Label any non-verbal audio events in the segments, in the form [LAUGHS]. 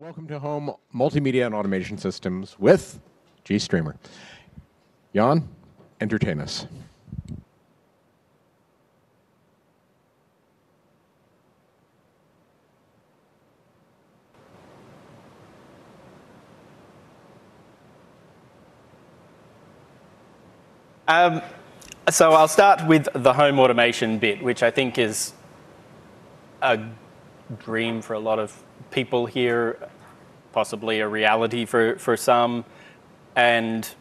Welcome to Home Multimedia and Automation Systems with GStreamer. Jan, entertain us. Um, so I'll start with the home automation bit, which I think is a dream for a lot of people here, possibly a reality for, for some, and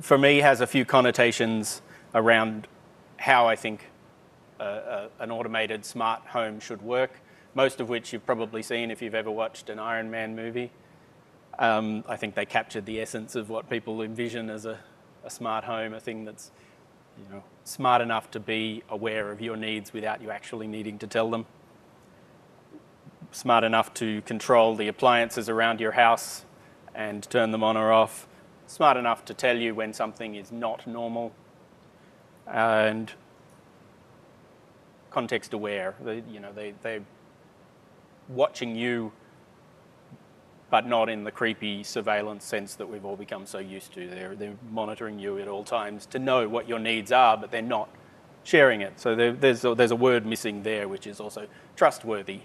for me has a few connotations around how I think uh, uh, an automated smart home should work, most of which you've probably seen if you've ever watched an Iron Man movie. Um, I think they captured the essence of what people envision as a, a smart home, a thing that's you know, smart enough to be aware of your needs without you actually needing to tell them. Smart enough to control the appliances around your house and turn them on or off. Smart enough to tell you when something is not normal. And context aware. They, you know, they, they're watching you but not in the creepy surveillance sense that we've all become so used to. They're, they're monitoring you at all times to know what your needs are, but they're not sharing it. So there, there's, a, there's a word missing there, which is also trustworthy.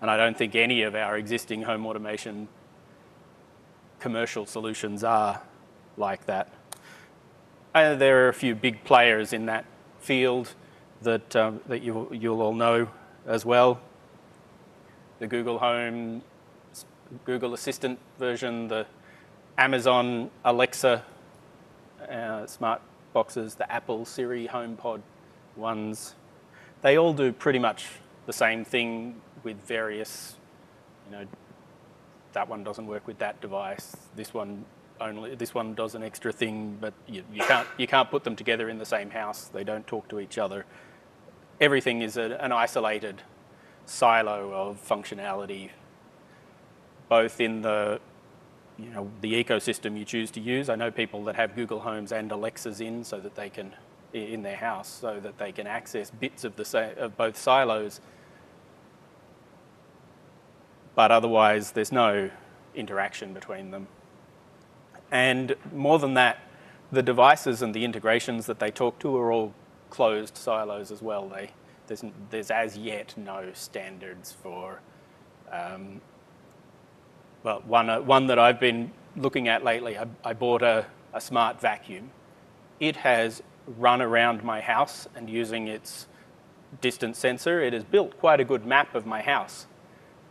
And I don't think any of our existing home automation commercial solutions are like that. And there are a few big players in that field that, um, that you, you'll all know as well. The Google Home Google Assistant version, the Amazon Alexa uh, smart boxes, the Apple Siri HomePod ones. They all do pretty much the same thing with various, you know, that one doesn't work with that device. This one only, this one does an extra thing, but you, you can't, you can't put them together in the same house. They don't talk to each other. Everything is a, an isolated silo of functionality both in the you know, the ecosystem you choose to use. I know people that have Google Homes and Alexas in so that they can, in their house, so that they can access bits of, the, of both silos. But otherwise, there's no interaction between them. And more than that, the devices and the integrations that they talk to are all closed silos as well. They, there's, there's as yet no standards for um, well, one, uh, one that I've been looking at lately, I, I bought a, a smart vacuum. It has run around my house and using its distance sensor, it has built quite a good map of my house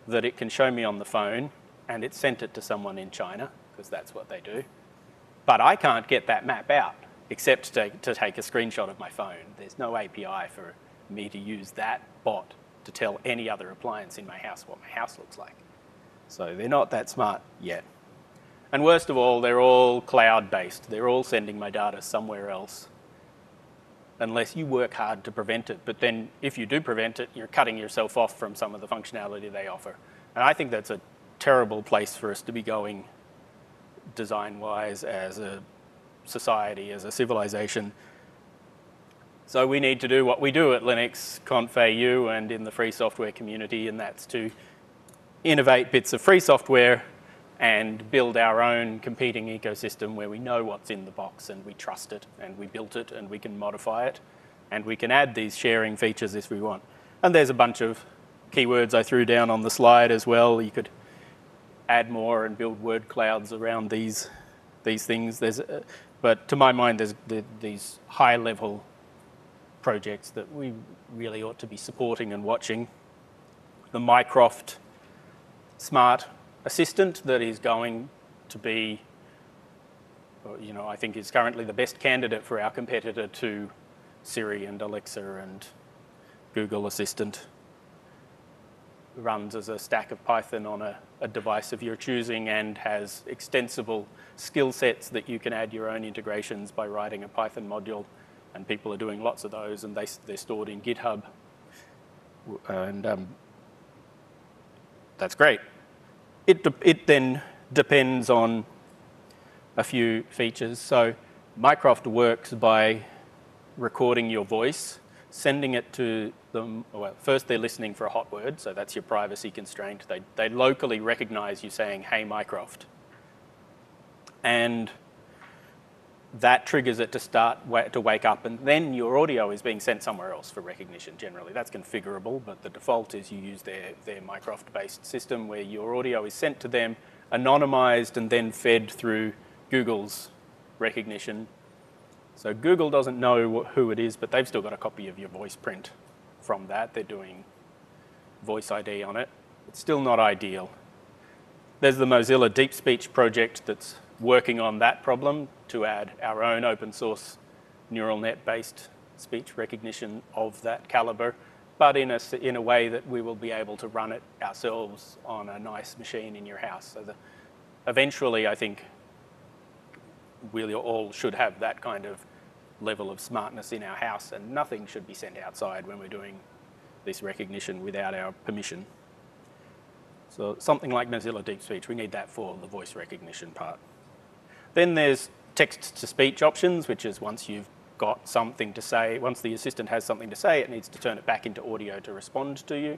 that it can show me on the phone and it sent it to someone in China because that's what they do. But I can't get that map out except to, to take a screenshot of my phone. There's no API for me to use that bot to tell any other appliance in my house what my house looks like. So they're not that smart yet. And worst of all, they're all cloud-based. They're all sending my data somewhere else unless you work hard to prevent it. But then if you do prevent it, you're cutting yourself off from some of the functionality they offer. And I think that's a terrible place for us to be going design-wise as a society, as a civilization. So we need to do what we do at Linux, conf.au, and in the free software community, and that's to innovate bits of free software and build our own competing ecosystem where we know what's in the box and we trust it and we built it and we can modify it and we can add these sharing features if we want. And there's a bunch of keywords I threw down on the slide as well. You could add more and build word clouds around these, these things. There's, uh, but to my mind, there's the, these high level projects that we really ought to be supporting and watching. The Mycroft smart assistant that is going to be, you know, I think is currently the best candidate for our competitor to Siri and Alexa and Google Assistant. Runs as a stack of Python on a, a device of your choosing and has extensible skill sets that you can add your own integrations by writing a Python module. And people are doing lots of those and they, they're stored in GitHub. And um, that's great. It, it then depends on a few features. So Mycroft works by recording your voice. sending it to them. Well, first they're listening for a hot word, so that's your privacy constraint. They, they locally recognize you saying, hey, Mycroft. And that triggers it to start to wake up, and then your audio is being sent somewhere else for recognition. Generally, that's configurable, but the default is you use their their Mycroft-based system where your audio is sent to them, anonymized, and then fed through Google's recognition. So Google doesn't know wh- who it is, but they've still got a copy of your voice print from that. They're doing voice ID on it. It's still not ideal. There's the Mozilla Deep Speech project that's working on that problem to add our own open source neural net based speech recognition of that caliber, but in a, in a way that we will be able to run it ourselves on a nice machine in your house. So the, eventually, I think we all should have that kind of level of smartness in our house, and nothing should be sent outside when we're doing this recognition without our permission. So something like Mozilla Deep Speech, we need that for the voice recognition part. Then there's text to speech options, which is once you've got something to say, once the assistant has something to say, it needs to turn it back into audio to respond to you.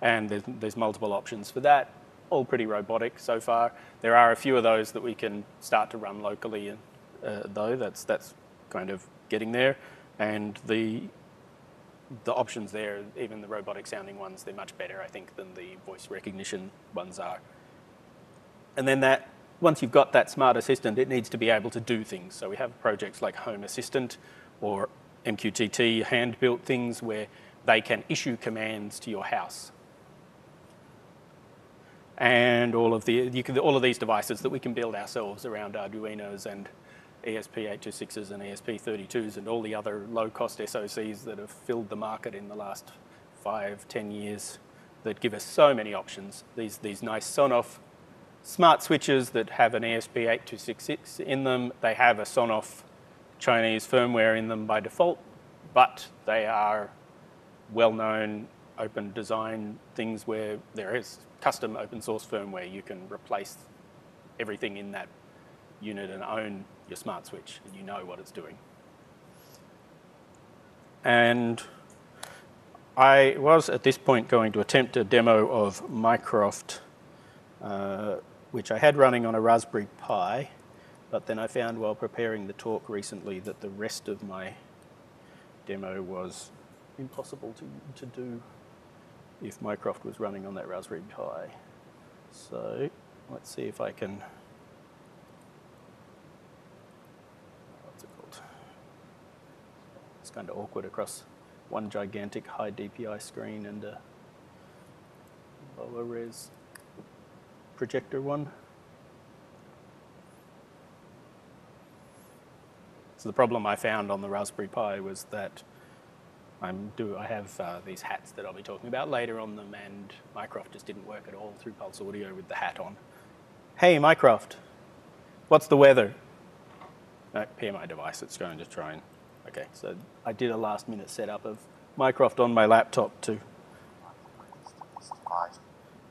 And there's, there's multiple options for that, all pretty robotic so far. There are a few of those that we can start to run locally, uh, though. That's, that's kind of getting there. And the, the options there, even the robotic sounding ones, they're much better, I think, than the voice recognition ones are. And then that, once you've got that smart assistant, it needs to be able to do things. So we have projects like Home Assistant or MQTT hand-built things where they can issue commands to your house. And all of the you can, all of these devices that we can build ourselves around Arduinos and E ESP8266s and E ESP32s and all the other low-cost SoCs that have filled the market in the last five, ten years that give us so many options. These, these nice Sonoff smart switches that have an E ESP8266 in them. They have a Sonoff Chinese firmware in them by default, but they are well-known open design things where there is custom open source firmware. You can replace everything in that unit and own your smart switch, and you know what it's doing. And I was at this point going to attempt a demo of Mycroft, uh, which I had running on a Raspberry Pi, but then I found while preparing the talk recently that the rest of my demo was impossible to, to do if Mycroft was running on that Raspberry Pi. So let's see if I can. What's it called? It's kind of awkward across one gigantic high DPI screen and a lower res projector one. So the problem I found on the Raspberry Pi was that I'm do I have uh, these hats that I'll be talking about later on them, and Mycroft just didn't work at all through Pulse Audio with the hat on. Hey, Mycroft, what's the weather? No, pair my device. It's going to try and. Okay, so I did a last minute setup of Mycroft on my laptop to.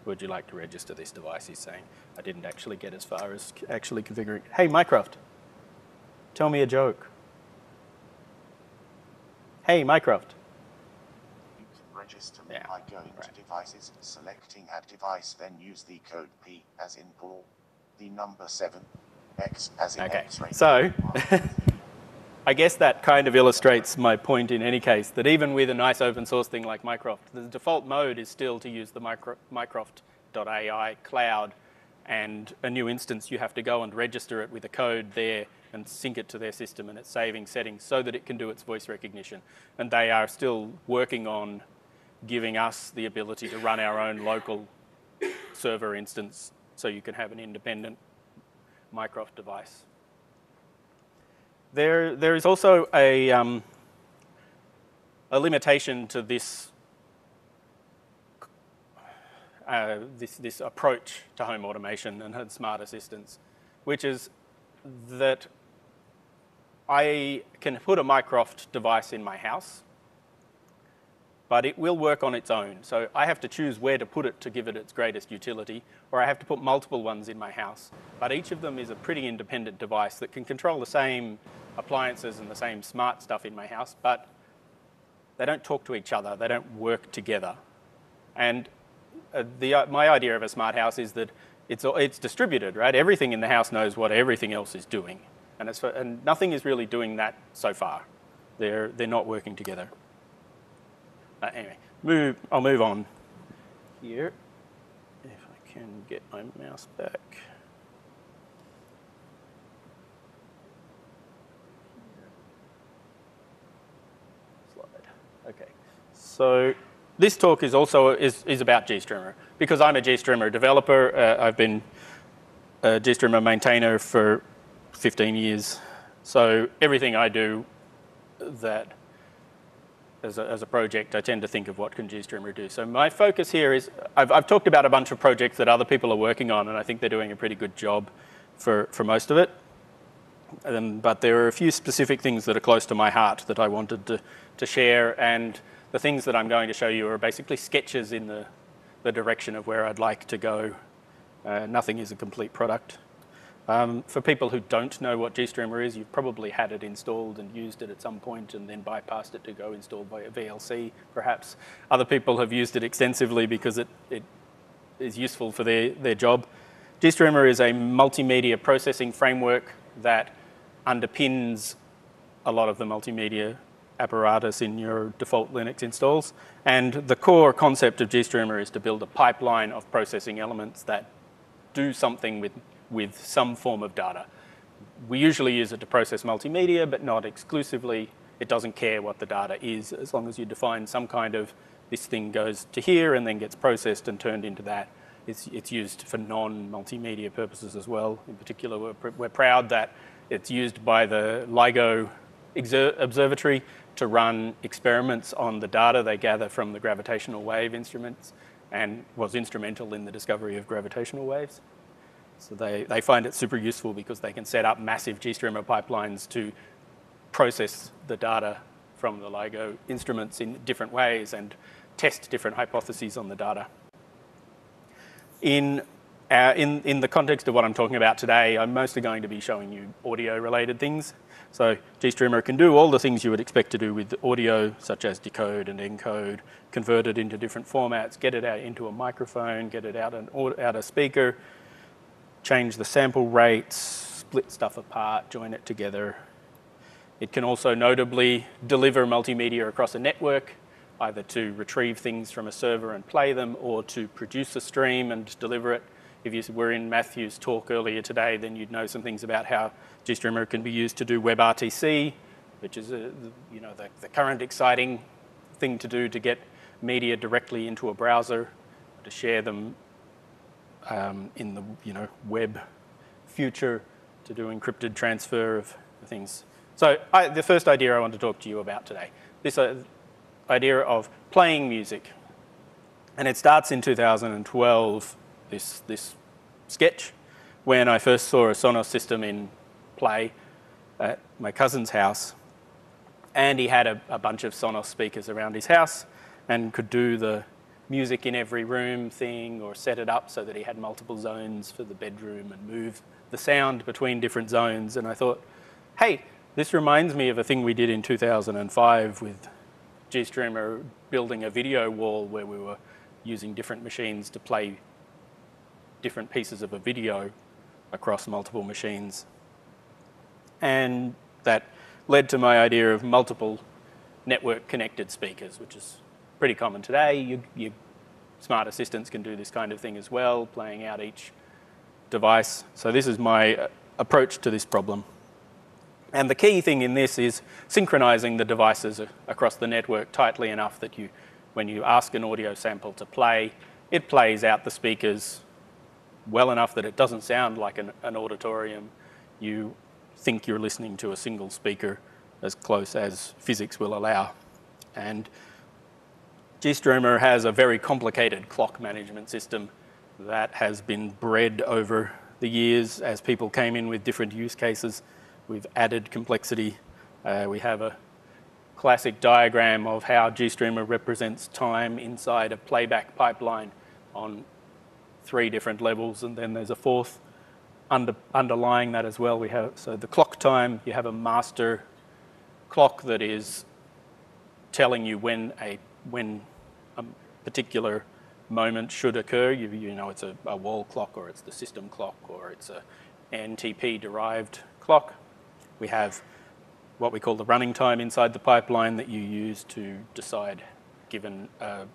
Would you like to register this device? He's saying. I didn't actually get as far as actually configuring. Hey, Mycroft, tell me a joke. Hey, Mycroft. Register Yeah, by going right. to devices, selecting add device, then use the code P as in Paul, the number 7, X as in Okay, X-ray. so [LAUGHS] I guess that kind of illustrates my point in any case that even with a nice open source thing like Mycroft, the default mode is still to use the micro, Mycroft.ai cloud and a new instance you have to go and register it with a code there and sync it to their system and it's saving settings so that it can do its voice recognition. And they are still working on giving us the ability to run our own local server instance so you can have an independent Mycroft device. There, there is also a, um, a limitation to this, uh, this, this approach to home automation and smart assistants, which is that I can put a Mycroft device in my house, but it will work on its own. So I have to choose where to put it to give it its greatest utility, or I have to put multiple ones in my house. But each of them is a pretty independent device that can control the same appliances and the same smart stuff in my house, but they don't talk to each other, they don't work together. And uh, the, uh, my idea of a smart house is that it's, it's distributed, right? Everything in the house knows what everything else is doing. And, and nothing is really doing that so far. They're, they're not working together. Anyway, move, I'll move on here. If I can get my mouse back. Slide. Okay. So this talk is also is, is about GStreamer. Because I'm a GStreamer developer, uh, I've been a GStreamer maintainer for 15 years. So everything I do that as a, as a project, I tend to think of what can GStreamer do. So my focus here is, I've, I've talked about a bunch of projects that other people are working on, and I think they're doing a pretty good job for, for most of it. Um, but there are a few specific things that are close to my heart that I wanted to, to share, and the things that I'm going to show you are basically sketches in the, the direction of where I'd like to go. Uh, nothing is a complete product. Um, for people who don't know what GStreamer is, you've probably had it installed and used it at some point and then bypassed it to go installed by a VLC, perhaps. Other people have used it extensively because it, it is useful for their, their job. GStreamer is a multimedia processing framework that underpins a lot of the multimedia apparatus in your default Linux installs. And the core concept of GStreamer is to build a pipeline of processing elements that do something with with some form of data. We usually use it to process multimedia, but not exclusively. It doesn't care what the data is, as long as you define some kind of, this thing goes to here and then gets processed and turned into that. It's, it's used for non-multimedia purposes as well. In particular, we're, pr we're proud that it's used by the LIGO Observatory to run experiments on the data they gather from the gravitational wave instruments and was instrumental in the discovery of gravitational waves. So they, they find it super useful because they can set up massive GStreamer pipelines to process the data from the LIGO instruments in different ways and test different hypotheses on the data. In, uh, in, in the context of what I'm talking about today, I'm mostly going to be showing you audio-related things. So GStreamer can do all the things you would expect to do with audio, such as decode and encode, convert it into different formats, get it out into a microphone, get it out, an, out a speaker, change the sample rates, split stuff apart, join it together. It can also notably deliver multimedia across a network, either to retrieve things from a server and play them or to produce a stream and deliver it. If you were in Matthew's talk earlier today, then you'd know some things about how GStreamer can be used to do WebRTC, which is uh, a, you know, the, the current exciting thing to do to get media directly into a browser, to share them um, in the you know web future to do encrypted transfer of things. So I, the first idea I want to talk to you about today, this uh, idea of playing music. And it starts in 2012, this, this sketch, when I first saw a Sonos system in play at my cousin's house. And he had a, a bunch of Sonos speakers around his house and could do the music in every room thing or set it up so that he had multiple zones for the bedroom and move the sound between different zones. And I thought, hey, this reminds me of a thing we did in 2005 with GStreamer building a video wall where we were using different machines to play different pieces of a video across multiple machines. And that led to my idea of multiple network connected speakers, which is pretty common today. Your, you, smart assistants can do this kind of thing as well, playing out each device. So this is my uh, approach to this problem. And the key thing in this is synchronizing the devices across the network tightly enough that you, when you ask an audio sample to play, it plays out the speakers well enough that it doesn't sound like an, an auditorium. You think you're listening to a single speaker as close as physics will allow. And GStreamer has a very complicated clock management system that has been bred over the years as people came in with different use cases. We've added complexity. Uh, we have a classic diagram of how GStreamer represents time inside a playback pipeline on three different levels, and then there's a fourth under, underlying that as well. We have so the clock time. You have a master clock that is telling you when a when a particular moment should occur. You, you know, it's a, a wall clock or it's the system clock or it's a NTP derived clock. We have what we call the running time inside the pipeline that you use to decide, given a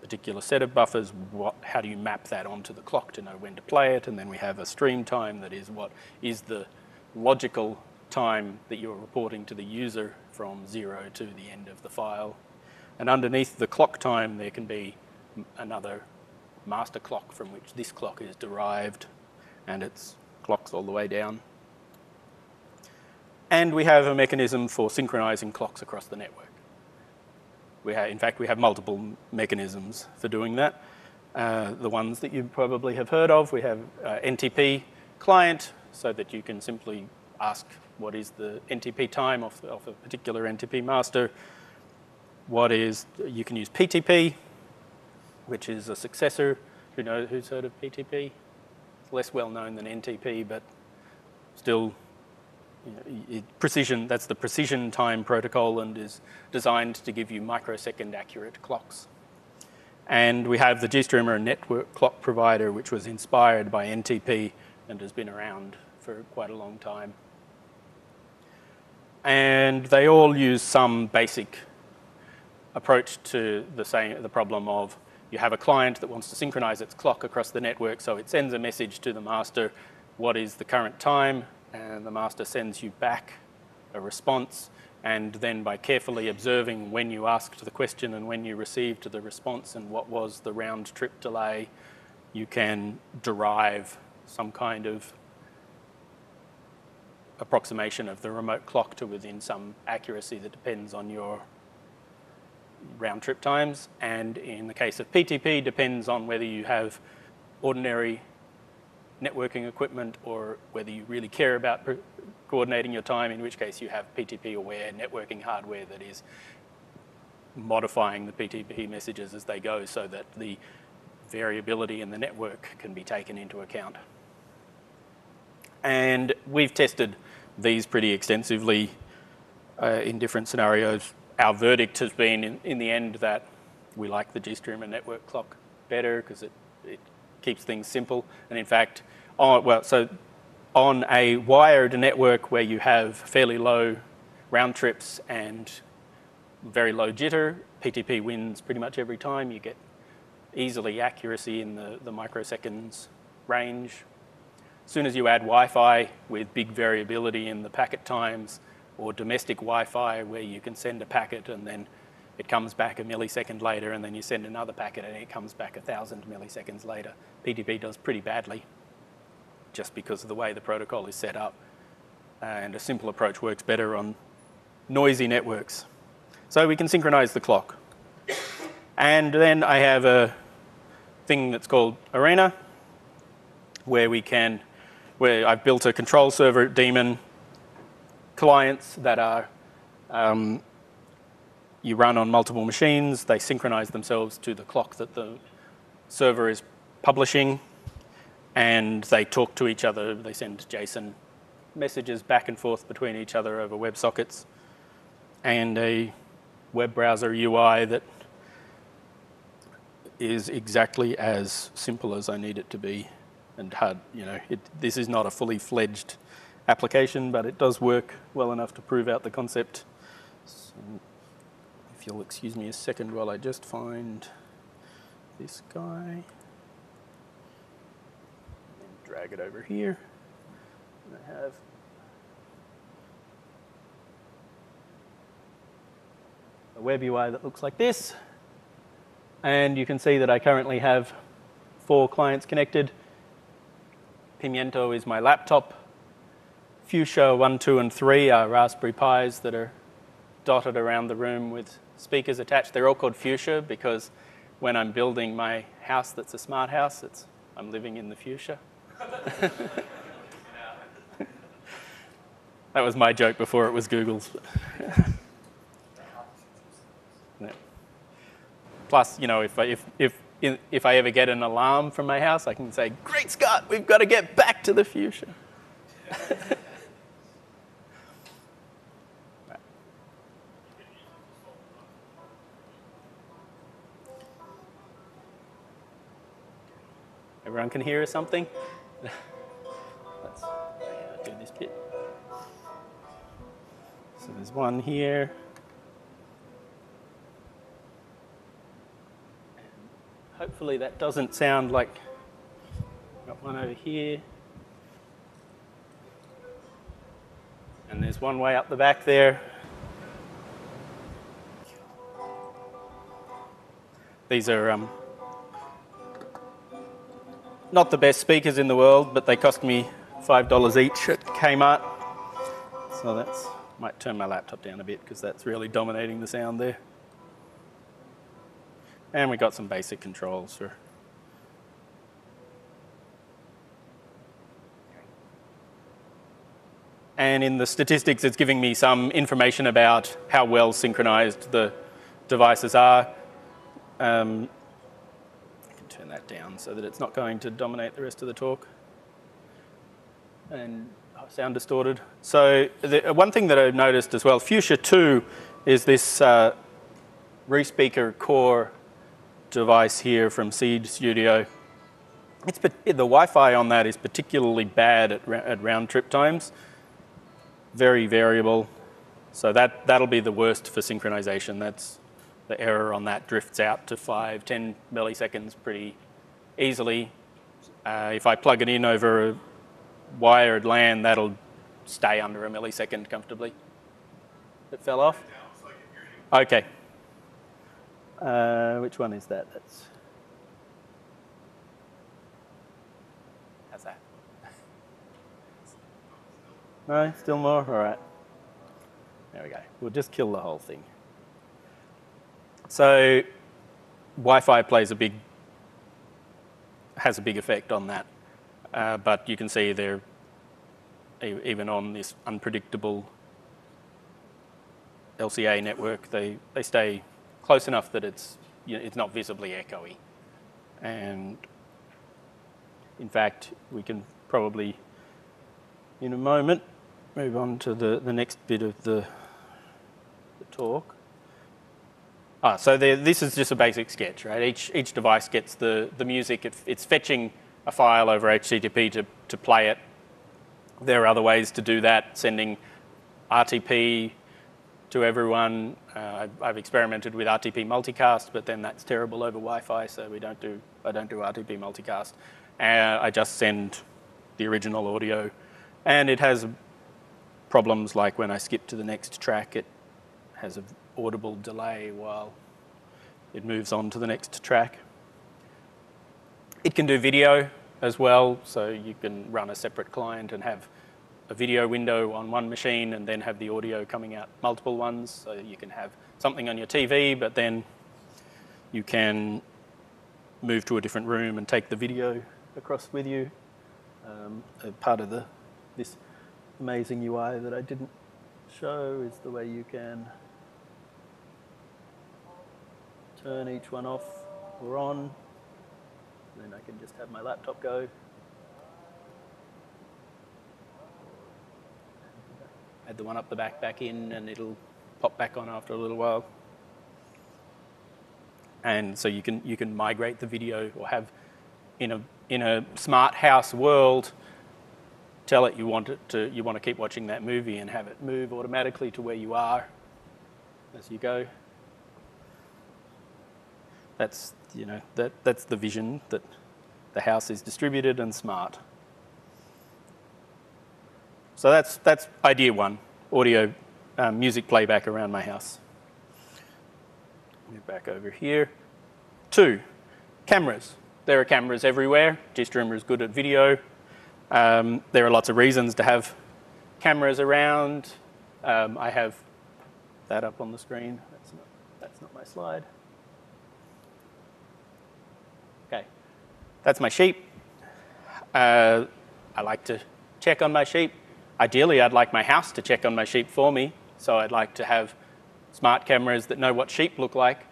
particular set of buffers, what, how do you map that onto the clock to know when to play it? And then we have a stream time that is what is the logical time that you're reporting to the user from zero to the end of the file. And underneath the clock time, there can be another master clock from which this clock is derived, and it's clocks all the way down. And we have a mechanism for synchronizing clocks across the network. We have, in fact, we have multiple mechanisms for doing that. Uh, the ones that you probably have heard of, we have uh, NTP client, so that you can simply ask what is the NTP time of, of a particular NTP master. What is, you can use PTP, which is a successor. Who knows, who's heard of PTP? It's less well known than NTP, but still it, precision, that's the precision time protocol and is designed to give you microsecond accurate clocks. And we have the GStreamer network clock provider, which was inspired by NTP and has been around for quite a long time. And they all use some basic approach to the same the problem of you have a client that wants to synchronize its clock across the network, so it sends a message to the master, what is the current time, and the master sends you back a response, and then by carefully observing when you asked the question and when you received the response and what was the round trip delay, you can derive some kind of approximation of the remote clock to within some accuracy that depends on your round trip times. And in the case of PTP, depends on whether you have ordinary networking equipment or whether you really care about coordinating your time, in which case you have PTP aware networking hardware that is modifying the PTP messages as they go so that the variability in the network can be taken into account. And we've tested these pretty extensively uh, in different scenarios. Our verdict has been, in, in the end, that we like the GStreamer network clock better because it, it keeps things simple. And in fact, on, well, so on a wired network where you have fairly low round trips and very low jitter, PTP wins pretty much every time. You get easily accuracy in the, the microseconds range. As soon as you add Wi-Fi with big variability in the packet times, or domestic Wi-Fi where you can send a packet and then it comes back a millisecond later and then you send another packet and it comes back a thousand milliseconds later. PTP does pretty badly just because of the way the protocol is set up. And a simple approach works better on noisy networks. So we can synchronize the clock. And then I have a thing that's called Arena, where we can, where I've built a control server daemon clients that are um, you run on multiple machines. They synchronize themselves to the clock that the server is publishing, and they talk to each other. They send JSON messages back and forth between each other over WebSockets, and a web browser UI that is exactly as simple as I need it to be and hard. You know, it, this is not a fully fledged application, but it does work well enough to prove out the concept. So if you'll excuse me a second while I just find this guy. And drag it over here. And I have a web UI that looks like this. And you can see that I currently have four clients connected. Pimiento is my laptop. Fuchsia 1, 2, and 3 are Raspberry Pis that are dotted around the room with speakers attached. They're all called Fuchsia because when I'm building my house that's a smart house, it's, I'm living in the Fuchsia. [LAUGHS] that was my joke before it was Google's. [LAUGHS] Plus, you know, if I, if, if, if I ever get an alarm from my house, I can say, Great Scott, we've got to get back to the Fuchsia. [LAUGHS] can hear or something. [LAUGHS] Let's do this bit. So there's one here. Hopefully that doesn't sound like. Got one over here. And there's one way up the back there. These are um, not the best speakers in the world, but they cost me $5 each at Kmart. So that's, might turn my laptop down a bit because that's really dominating the sound there. And we got some basic controls for and in the statistics, it's giving me some information about how well synchronized the devices are. Um, turn that down so that it's not going to dominate the rest of the talk. And sound distorted. So the, one thing that I've noticed as well, Fuchsia 2 is this uh, ReSpeaker core device here from Seeed Studio. It's, the Wi-Fi on that is particularly bad at, at round trip times very variable. So that, that'll be the worst for synchronization. That's the error on that drifts out to 5, 10 milliseconds pretty easily. Uh, if I plug it in over a wired LAN, that'll stay under a millisecond comfortably. It fell off? Okay. Uh, which one is that? That's How's that? No, still more? All right. There we go. We'll just kill the whole thing. So Wi-Fi plays a big, has a big effect on that. Uh, but you can see they're even on this unpredictable LCA network, they, they stay close enough that it's, you know, it's not visibly echoey. And in fact, we can probably, in a moment, move on to the, the next bit of the, the talk. Ah, so there, this is just a basic sketch, right? Each, each device gets the, the music. It, it's fetching a file over HTTP to, to play it. There are other ways to do that, sending RTP to everyone. Uh, I've, I've, experimented with RTP multicast, but then that's terrible over Wi-Fi, so we don't do, I don't do RTP multicast. Uh, I just send the original audio. And it has problems like when I skip to the next track, it has an audible delay while it moves on to the next track. It can do video as well, so you can run a separate client and have a video window on one machine and then have the audio coming out multiple ones. So you can have something on your TV, but then you can move to a different room and take the video across with you. Um, part of the this amazing UI that I didn't show is the way you can turn each one off or on. Then I can just have my laptop go. Add the one up the back back in and it'll pop back on after a little while. And so you can, you can migrate the video or have in a, in a smart house world, tell it you want it to you want to keep watching that movie and have it move automatically to where you are as you go. That's you know that that's the vision that the house is distributed and smart. So that's that's idea one: audio, um, music playback around my house. Back over here. Two, cameras. There are cameras everywhere. GStreamer is good at video. Um, there are lots of reasons to have cameras around. Um, I have that up on the screen. That's not, that's not my slide. That's my sheep. Uh, I like to check on my sheep. Ideally, I'd like my house to check on my sheep for me. So I'd like to have smart cameras that know what sheep look like,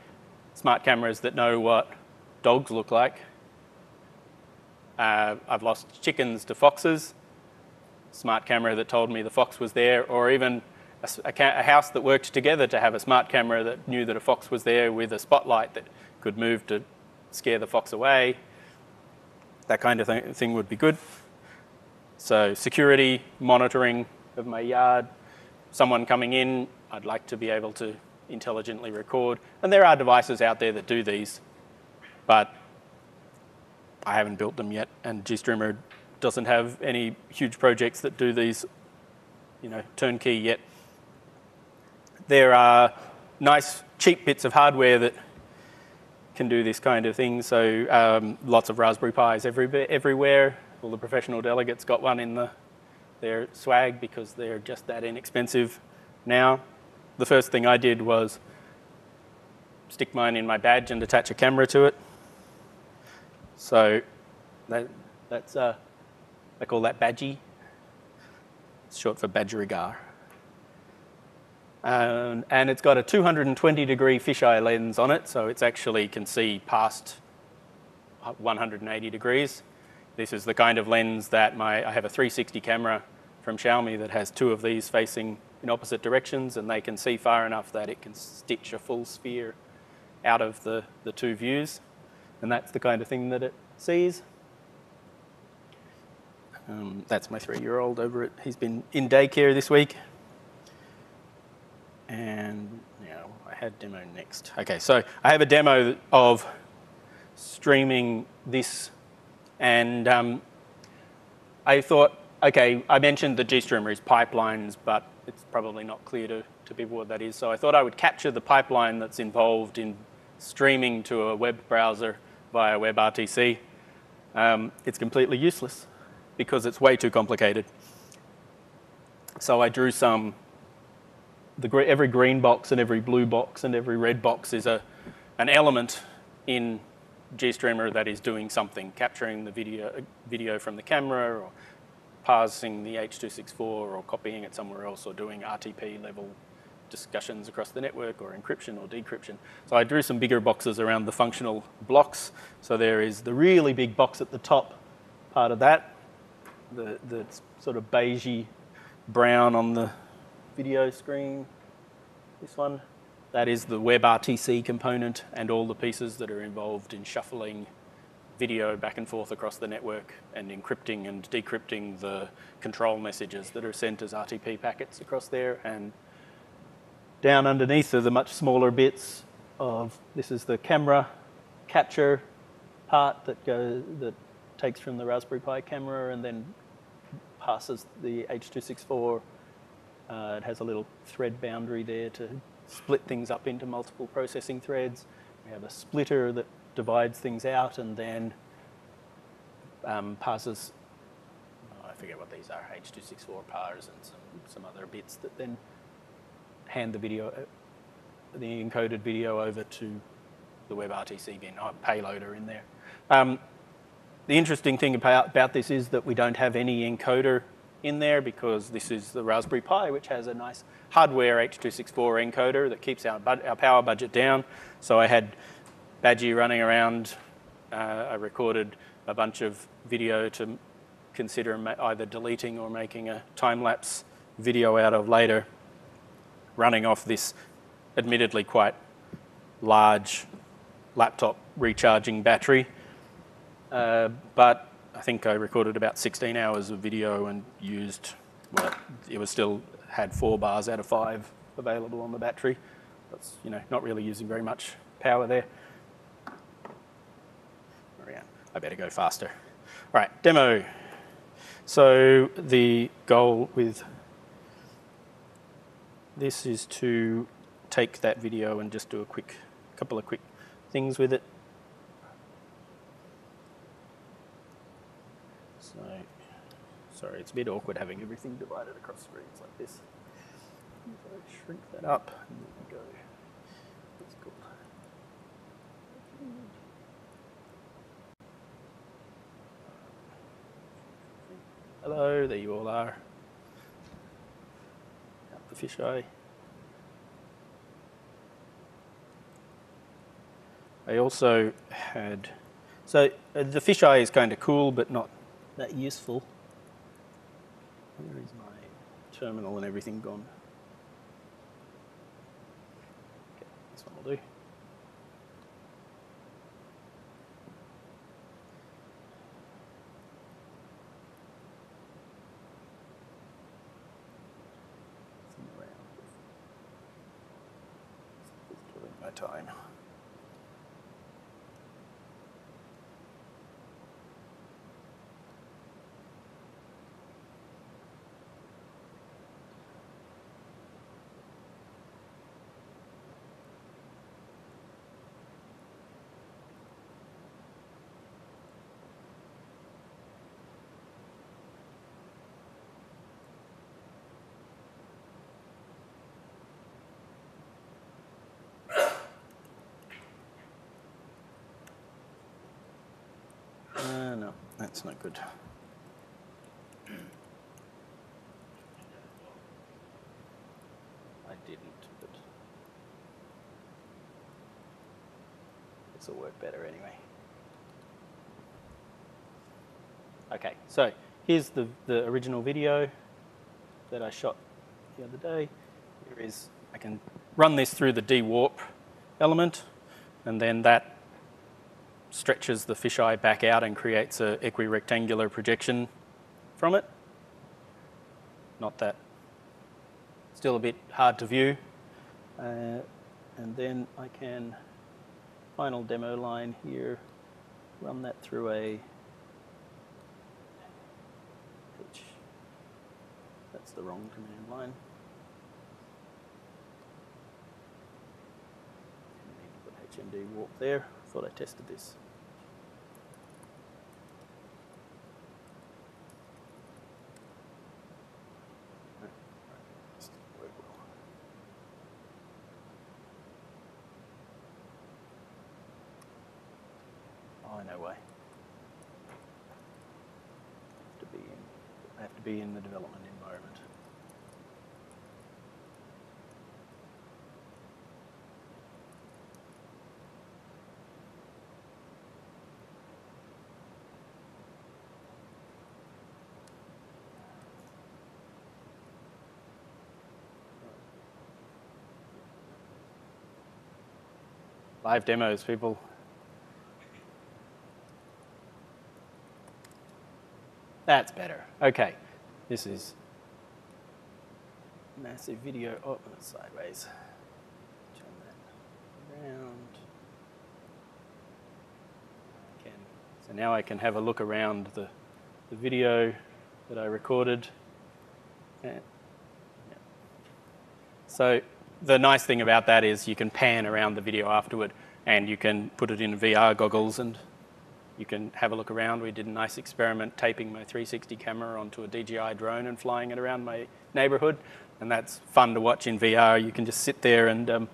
smart cameras that know what dogs look like, uh, I've lost chickens to foxes, smart camera that told me the fox was there, or even a, a, a, house that worked together to have a smart camera that knew that a fox was there with a spotlight that could move to scare the fox away. That kind of thing, thing would be good. So security, monitoring of my yard, someone coming in, I'd like to be able to intelligently record. And there are devices out there that do these, but I haven't built them yet, and GStreamer doesn't have any huge projects that do these, you know, turnkey yet. There are nice, cheap bits of hardware that can do this kind of thing. So um, lots of Raspberry Pis every, everywhere. All the professional delegates got one in the, their swag because they're just that inexpensive now. The first thing I did was stick mine in my badge and attach a camera to it. So that, that's, uh, I call that badgy. It's short for Badgerigar. Um, and it's got a 220 degree fisheye lens on it, so it's actually can see past 180 degrees. This is the kind of lens that my, I have a 360 camera from Xiaomi that has two of these facing in opposite directions and they can see far enough that it can stitch a full sphere out of the, the two views. And that's the kind of thing that it sees. Um, that's my three-year-old over it. He's been in daycare this week. And now I had demo next. Okay, so I have a demo of streaming this, and um, I thought, okay, I mentioned the GStreamer is pipelines, but it's probably not clear to, to people what that is. So I thought I would capture the pipeline that's involved in streaming to a web browser via WebRTC. Um, it's completely useless because it's way too complicated. So I drew some the, every green box and every blue box and every red box is a, an element in GStreamer that is doing something, capturing the video, video from the camera or parsing the H.264 or copying it somewhere else or doing RTP level discussions across the network or encryption or decryption. So I drew some bigger boxes around the functional blocks. So there is the really big box at the top part of that, the, the sort of beigey brown on the video screen, this one. That is the WebRTC component and all the pieces that are involved in shuffling video back and forth across the network and encrypting and decrypting the control messages that are sent as RTP packets across there. And down underneath are the much smaller bits of, this is the camera capture part that goes, that takes from the Raspberry Pi camera and then passes the H.264 uh, it has a little thread boundary there to split things up into multiple processing threads. We have a splitter that divides things out and then um, passes, oh, I forget what these are, H.264 pars and some, some other bits that then hand the video, uh, the encoded video over to the WebRTC bin, oh, payloader in there. Um, the interesting thing about, about this is that we don't have any encoder in there because this is the Raspberry Pi, which has a nice hardware H.264 encoder that keeps our, our power budget down. So I had Badgie running around. Uh, I recorded a bunch of video to consider either deleting or making a time-lapse video out of later, running off this admittedly quite large laptop recharging battery. Uh, but I think I recorded about 16 hours of video and used, well, it was still had four bars out of five available on the battery. That's, you know, not really using very much power there. I better go faster. All right, demo. So the goal with this is to take that video and just do a quick, couple of quick things with it. So, sorry, it's a bit awkward having everything divided across screens like this. I shrink that up, and go. That's cool. Hello, there you all are. Out the fisheye. I also had, so uh, the fisheye is kind of cool, but not that useful. Where is my terminal and everything gone? Okay, this one will do. a time. Uh, no, that's not good. I didn't, but this will work better anyway. Okay, so here's the, the original video that I shot the other day. Here is, I can run this through the de-warp element, and then that stretches the fisheye back out and creates a equirectangular projection from it. Not that, still a bit hard to view. Uh, and then I can, final demo line here, run that through a, which, that's the wrong command line. HMD warp there. Thought I tested this. No, this didn't work well. Oh, no way. Have to be in. I have to be in the development environment. Live demos, people. That's better. Okay. This is massive video. Oh, sideways. Turn that around. Can. So now I can have a look around the, the video that I recorded. And, yeah. So the nice thing about that is you can pan around the video afterward and you can put it in VR goggles and you can have a look around. We did a nice experiment taping my 360 camera onto a DJI drone and flying it around my neighborhood. And that's fun to watch in VR. You can just sit there and um,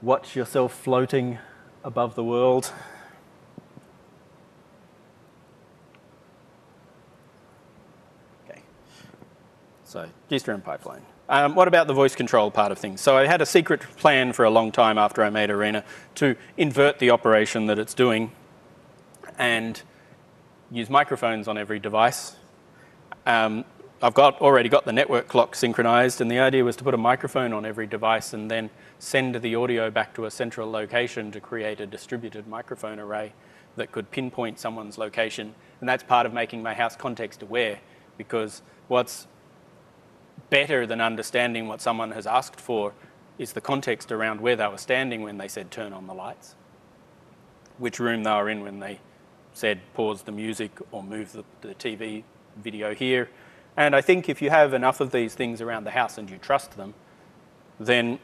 watch yourself floating above the world. Okay. So, GStreamer pipeline. Um, what about the voice control part of things? So I had a secret plan for a long time after I made Aurena to invert the operation that it's doing and use microphones on every device. Um, I've got already got the network clock synchronized, and the idea was to put a microphone on every device and then send the audio back to a central location to create a distributed microphone array that could pinpoint someone's location. And that's part of making my house context aware, because what's better than understanding what someone has asked for is the context around where they were standing when they said turn on the lights, which room they were in when they said pause the music or move the, the TV video here. And I think if you have enough of these things around the house and you trust them, then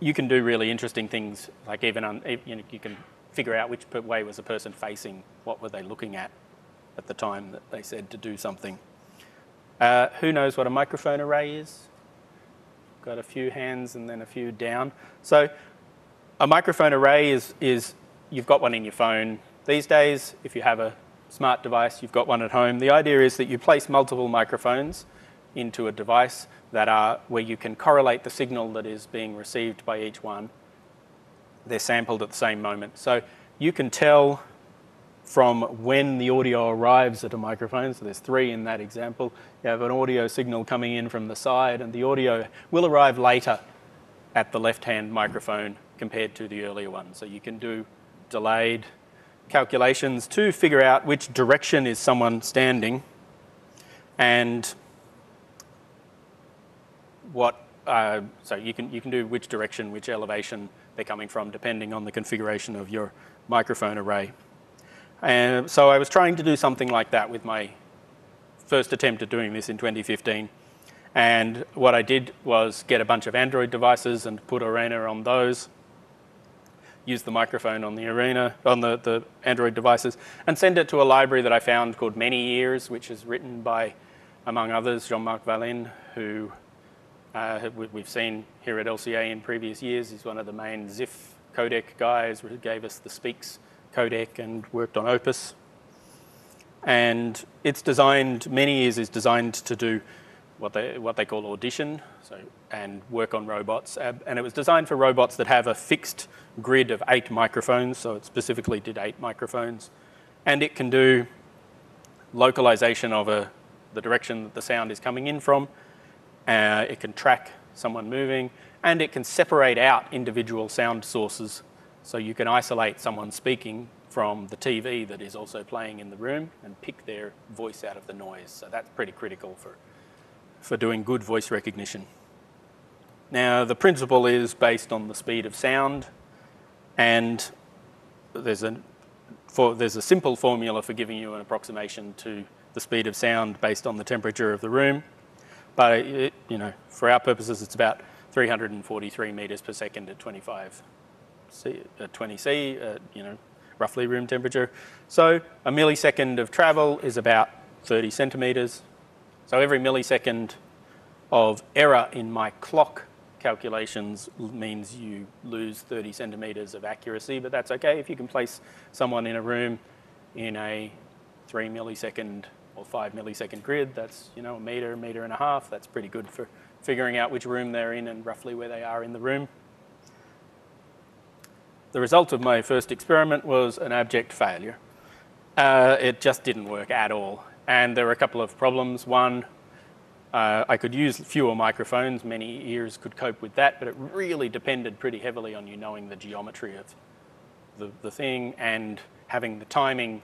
you can do really interesting things. Like even on, you, know, you can figure out which way was the person facing, what were they looking at at the time that they said to do something. Uh, who knows what a microphone array is? Got a few hands and then a few down. So a microphone array is, is you've got one in your phone. These days, if you have a smart device, you've got one at home. The idea is that you place multiple microphones into a device that are where you can correlate the signal that is being received by each one. They're sampled at the same moment. So you can tell from when the audio arrives at a microphone. So there's three in that example. You have an audio signal coming in from the side, and the audio will arrive later at the left-hand microphone compared to the earlier one. So you can do delayed calculations to figure out which direction is someone standing and what, uh, so you can, you can do which direction, which elevation they're coming from, depending on the configuration of your microphone array. And so I was trying to do something like that with my first attempt at doing this in 2015. And what I did was get a bunch of Android devices and put Aurena on those, use the microphone on the Aurena, on the, the Android devices, and send it to a library that I found called ManyEars, which is written by, among others, Jean-Marc Valin, who uh, we've seen here at LCA in previous years. He's one of the main Xiph codec guys who gave us the Speex codec and worked on Opus. And it's designed, ManyEars is designed to do what they, what they call audition so, and work on robots. And it was designed for robots that have a fixed grid of eight microphones, so it specifically did eight microphones. And it can do localization of a, the direction that the sound is coming in from. Uh, it can track someone moving, and it can separate out individual sound sources. So you can isolate someone speaking from the TV that is also playing in the room and pick their voice out of the noise. So that's pretty critical for, for doing good voice recognition. Now, the principle is based on the speed of sound, and there's a, for, there's a simple formula for giving you an approximation to the speed of sound based on the temperature of the room. But it, you know, for our purposes, it's about 343 meters per second at 25 C, uh, 20 C, uh, you know, roughly room temperature. So a millisecond of travel is about 30 centimeters. So every millisecond of error in my clock calculations means you lose 30 centimeters of accuracy, but that's okay if you can place someone in a room in a three millisecond or five millisecond grid, that's you know a meter, meter and a half. That's pretty good for figuring out which room they're in and roughly where they are in the room. The result of my first experiment was an abject failure. Uh, it just didn't work at all. And there were a couple of problems. One, uh, I could use fewer microphones, ManyEars could cope with that, but it really depended pretty heavily on you knowing the geometry of the, the thing and having the timing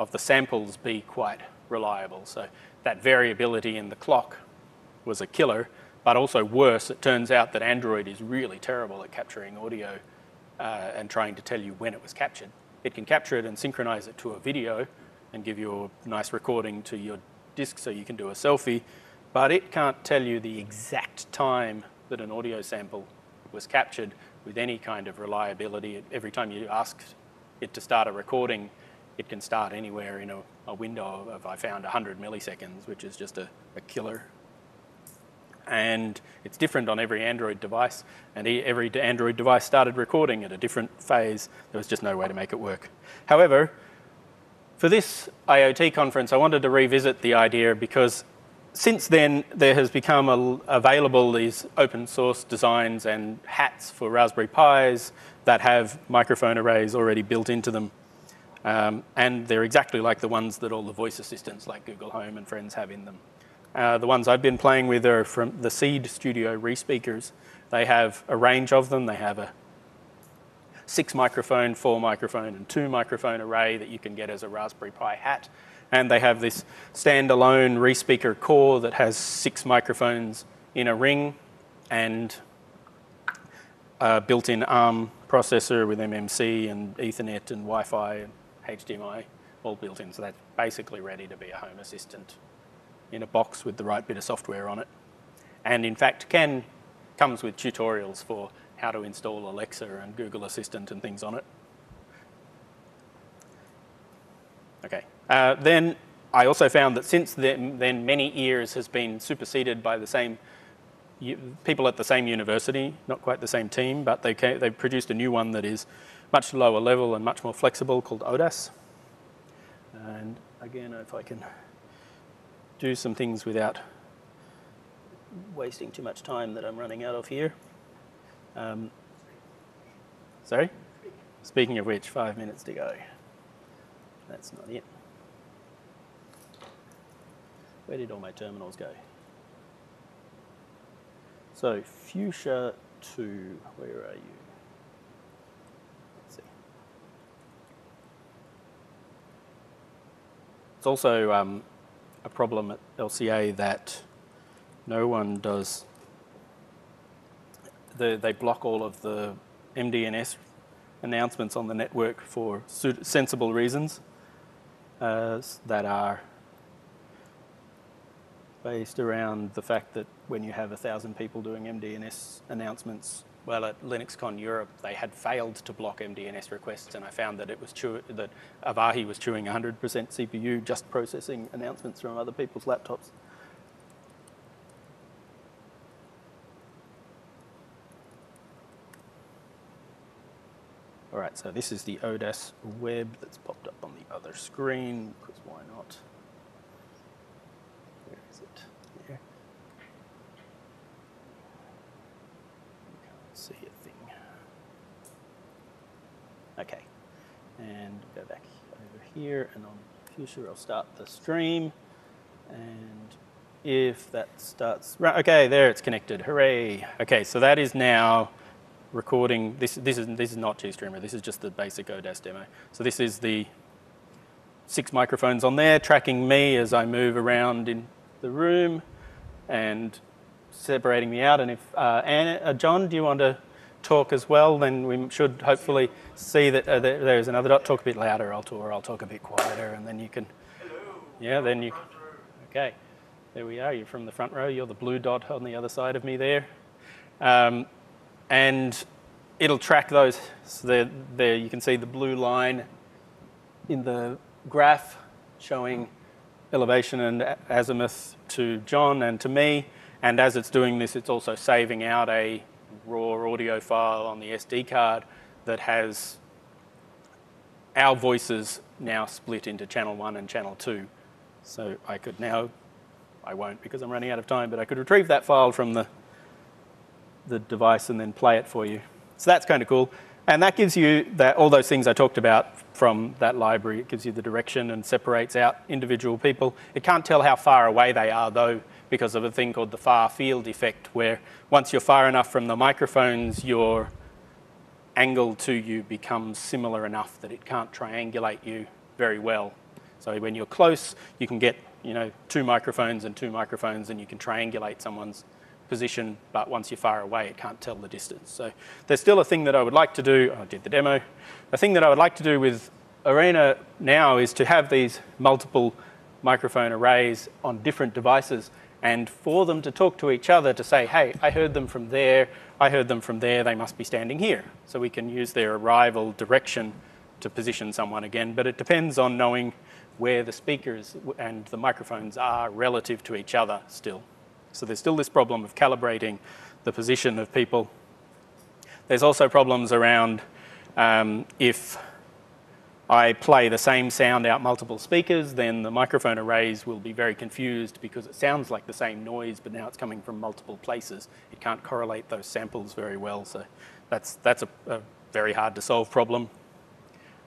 of the samples be quite reliable. So that variability in the clock was a killer, but also worse, it turns out that Android is really terrible at capturing audio uh, and trying to tell you when it was captured. It can capture it and synchronize it to a video and give you a nice recording to your disk so you can do a selfie, but it can't tell you the exact time that an audio sample was captured with any kind of reliability. Every time you ask it to start a recording, it can start anywhere in a, a window of, I found, 100 milliseconds, which is just a, a killer and it's different on every Android device. And every Android device started recording at a different phase. There was just no way to make it work. However, for this IoT conference, I wanted to revisit the idea because since then, there has become available these open source designs and hats for Raspberry Pis that have microphone arrays already built into them. Um, and they're exactly like the ones that all the voice assistants like Google Home and Friends have in them. Uh, the ones I've been playing with are from the Seeed Studio ReSpeakers. They have a range of them. They have a six microphone, four microphone, and two microphone array that you can get as a Raspberry Pi hat. And they have this standalone ReSpeaker core that has six microphones in a ring and a built-in ARM processor with MMC and Ethernet and Wi-Fi and HDMI all built in. So that's basically ready to be a home assistant in a box with the right bit of software on it. And in fact, Ken comes with tutorials for how to install Alexa and Google Assistant and things on it. Okay. Uh, then I also found that since then, then, ManyEars has been superseded by the same people at the same university, not quite the same team, but they they produced a new one that is much lower level and much more flexible called ODAS. And again, if I can do some things without wasting too much time that I'm running out of here. Um, sorry? Speaking of which, five minutes to go. That's not it. Where did all my terminals go? So, Fuchsia 2, where are you? Let's see. It's also um, a problem at LCA that no one does. The, they block all of the MDNS announcements on the network for sensible reasons uh, that are based around the fact that when you have a thousand people doing MDNS announcements, well, at LinuxCon Europe, they had failed to block MDNS requests, and I found that it was chew- that Avahi was chewing 100% CPU just processing announcements from other people's laptops. Right, so this is the ODAS web that's popped up on the other screen, because why not? Where is it? You can't see a thing. Okay, and go back over here, and on Fuchsia, I'll start the stream. And if that starts, right, okay, there it's connected. Hooray! Okay, so that is now recording. This this is this is not GStreamer. This is just the basic ODAS demo. So this is the six microphones on there tracking me as I move around in the room and separating me out. And if uh, Anna, uh, John, do you want to talk as well? Then we should hopefully see that uh, there, there's another dot. Talk a bit louder, I'll talk, or I'll talk a bit quieter, and then you can. Yeah, then you. Okay, there we are. You're from the front row. You're the blue dot on the other side of me there. Um, and it'll track those. So there, there you can see the blue line in the graph showing elevation and azimuth to John and to me. And as it's doing this, it's also saving out a raw audio file on the SD card that has our voices now split into channel one and channel two. So I could now, I won't because I'm running out of time, but I could retrieve that file from the the device and then play it for you. So that's kind of cool. And that gives you that, all those things I talked about from that library. It gives you the direction and separates out individual people. It can't tell how far away they are, though, because of a thing called the far field effect, where once you're far enough from the microphones, your angle to you becomes similar enough that it can't triangulate you very well. So when you're close, you can get you know two microphones and two microphones, and you can triangulate someone's position. But once you're far away, it can't tell the distance. So there's still a thing that I would like to do. Oh, I did the demo. A thing that I would like to do with Aurena now is to have these multiple microphone arrays on different devices and for them to talk to each other to say, hey, I heard them from there, I heard them from there, they must be standing here. So we can use their arrival direction to position someone again, but it depends on knowing where the speakers and the microphones are relative to each other still. So there's still this problem of calibrating the position of people. There's also problems around um, if I play the same sound out multiple speakers, then the microphone arrays will be very confused because it sounds like the same noise, but now it's coming from multiple places. It can't correlate those samples very well, so that's, that's a, a very hard to solve problem.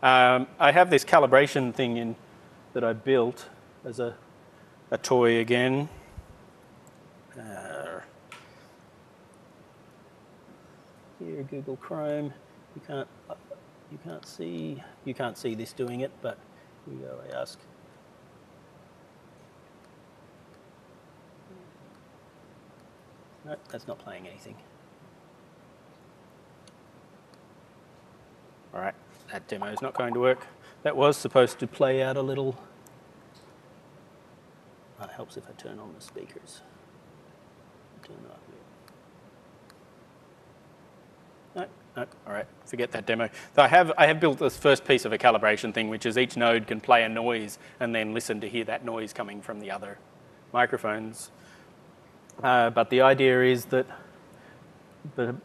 Um, I have this calibration thing in, that I built as a, a toy again. Uh, here, Google Chrome. You can't you can't see you can't see this doing it, but here we go. I ask. No, that's not playing anything. All right, that demo is not going to work. That was supposed to play out a little. It helps if I turn on the speakers. No, no, all right, forget that demo. So I have, I have built this first piece of a calibration thing, which is each node can play a noise and then listen to hear that noise coming from the other microphones. Uh, but the idea is that but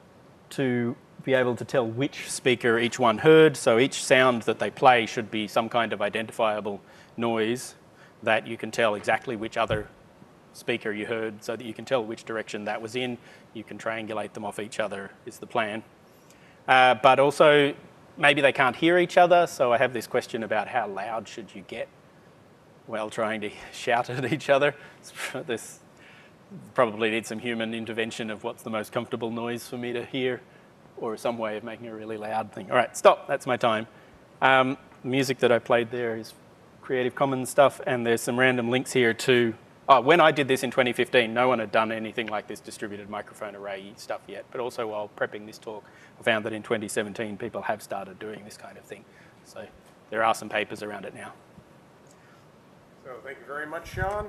to be able to tell which speaker each one heard, so each sound that they play should be some kind of identifiable noise that you can tell exactly which other speaker you heard so that you can tell which direction that was in. You can triangulate them off each other, is the plan. Uh, but also, maybe they can't hear each other, so I have this question about how loud should you get while trying to [LAUGHS] shout at each other. [LAUGHS] This probably needs some human intervention of what's the most comfortable noise for me to hear, or some way of making a really loud thing. All right, stop, that's my time. Um, music that I played there is Creative Commons stuff, and there's some random links here to Oh, when I did this in 2015, no one had done anything like this distributed microphone array stuff yet. But also while prepping this talk, I found that in 2017 people have started doing this kind of thing. So there are some papers around it now. So thank you very much, Sean.